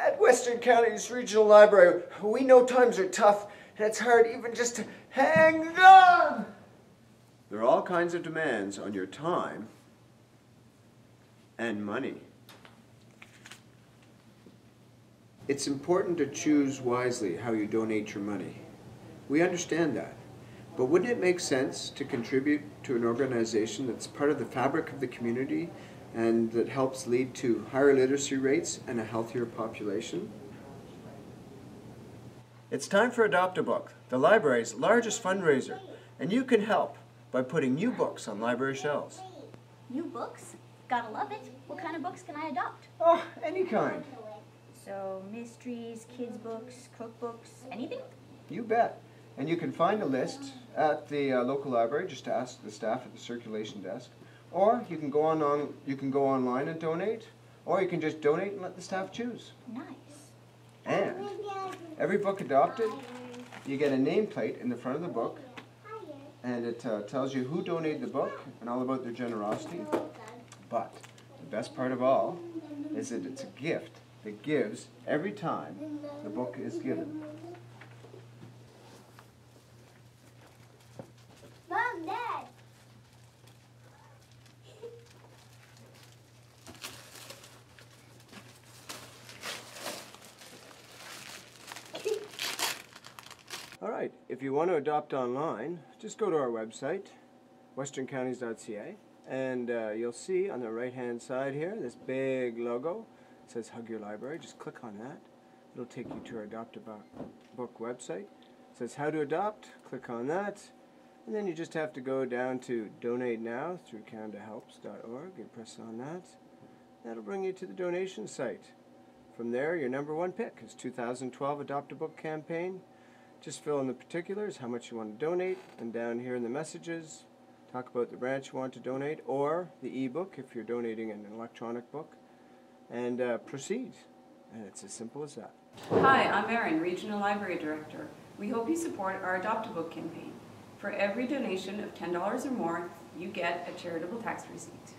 At Western Counties Regional Library, we know times are tough and it's hard even just to hang on. There are all kinds of demands on your time and money. It's important to choose wisely how you donate your money. We understand that. But wouldn't it make sense to contribute to an organization that's part of the fabric of the community and that helps lead to higher literacy rates and a healthier population? It's time for Adopt a Book, the library's largest fundraiser, and you can help by putting new books on library shelves. New books? Gotta love it. What kind of books can I adopt? Oh, any kind. So, mysteries, kids' books, cookbooks, anything? You bet. And you can find a list at the uh, local library. Just to ask the staff at the circulation desk, or you can go on, on you can go online and donate, or you can just donate and let the staff choose. Nice. And every book adopted, you get a nameplate in the front of the book, and it uh, tells you who donated the book and all about their generosity. But the best part of all is that it's a gift that gives every time the book is given. All right, if you want to adopt online, just go to our website, westerncounties.ca, and uh, you'll see on the right hand side here this big logo. Says Hug Your Library. Just click on that. It'll take you to our Adopt a Book website. It says How to Adopt. Click on that. And then you just have to go down to Donate Now through CanadaHelps.org and press on that. That'll bring you to the donation site. From there, your number one pick is 2012 Adopt a Book campaign. Just fill in the particulars, how much you want to donate, and down here in the messages, talk about the branch you want to donate, or the ebook if you're donating an electronic book, and uh, proceed. And it's as simple as that. Hi, I'm Erin, Regional Library Director. We hope you support our Adopt a Book campaign. For every donation of $10 or more, you get a charitable tax receipt.